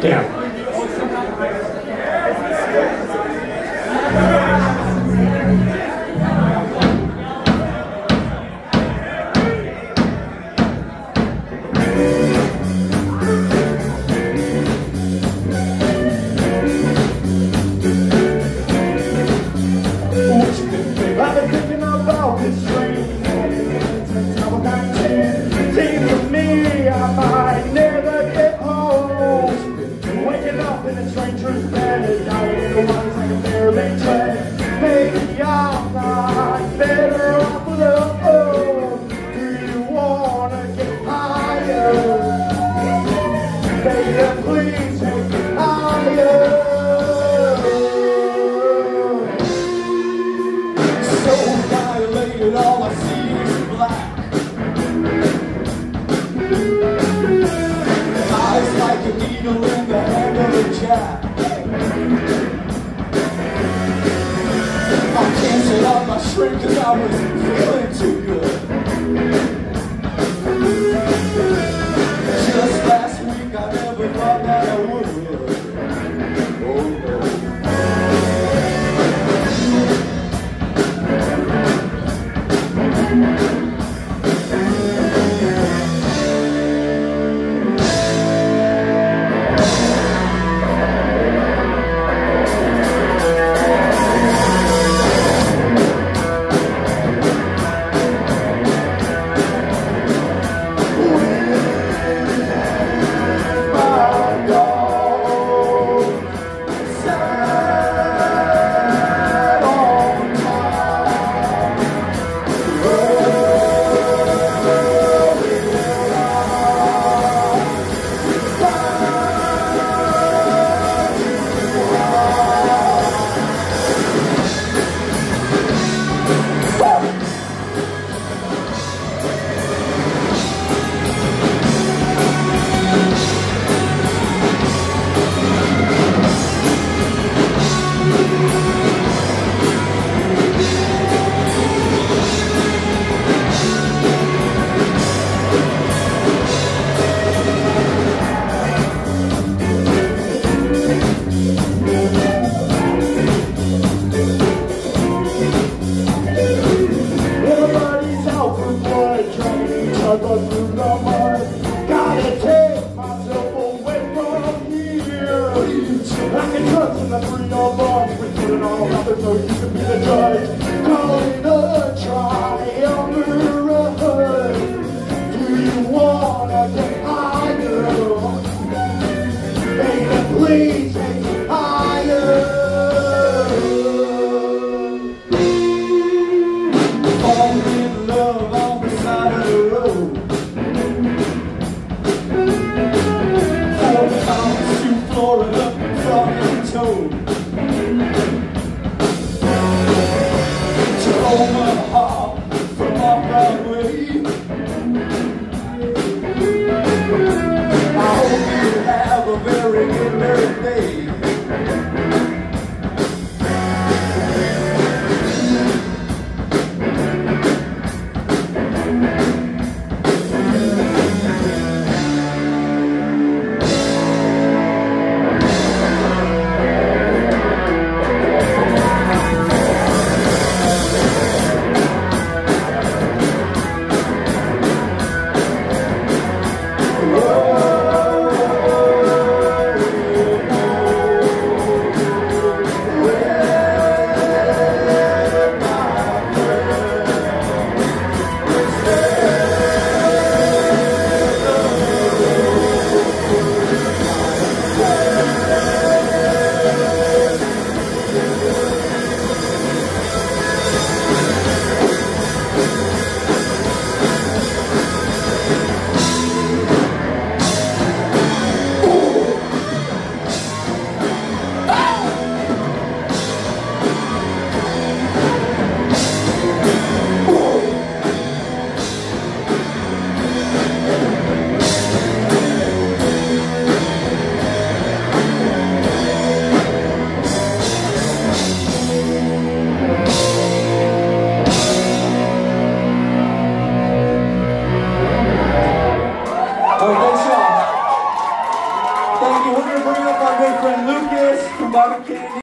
Damn. please it higher. So all I see is black. Eyes like a needle in the hand of a jack. I can't sit up, I shrink as I was. Gotta take myself away from here. I can trust in the three of us. We did it all happen so you can be the judge. Calling Over the hall from my brother Barbecue.